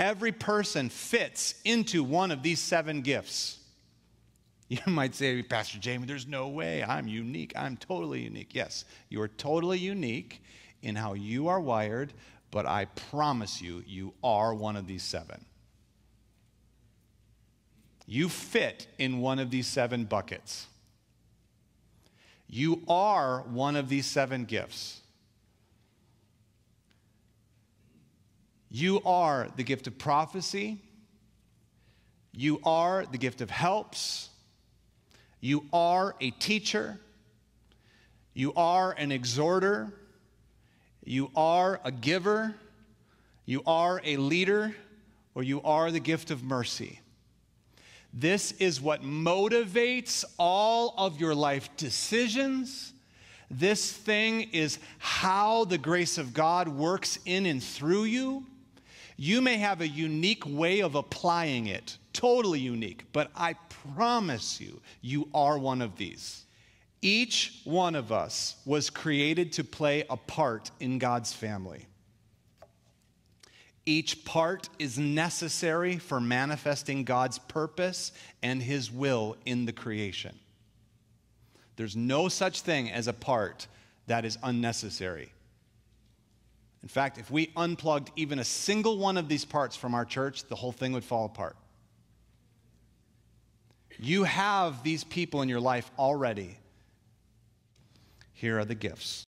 Every person fits into one of these seven gifts. You might say, Pastor Jamey, there's no way. I'm unique. I'm totally unique. Yes, you are totally unique in how you are wired, but I promise you, you are one of these seven. You fit in one of these seven buckets. You are one of these seven gifts. You are the gift of prophecy. You are the gift of helps. You are a teacher. You are an exhorter. You are a giver. You are a leader. Or you are the gift of mercy. This is what motivates all of your life decisions. This thing is how the grace of God works in and through you. You may have a unique way of applying it, totally unique, but I promise you, you are one of these. Each one of us was created to play a part in God's family. Each part is necessary for manifesting God's purpose and His will in the creation. There's no such thing as a part that is unnecessary. In fact, if we unplugged even a single one of these parts from our church, the whole thing would fall apart. You have these people in your life already. Here are the gifts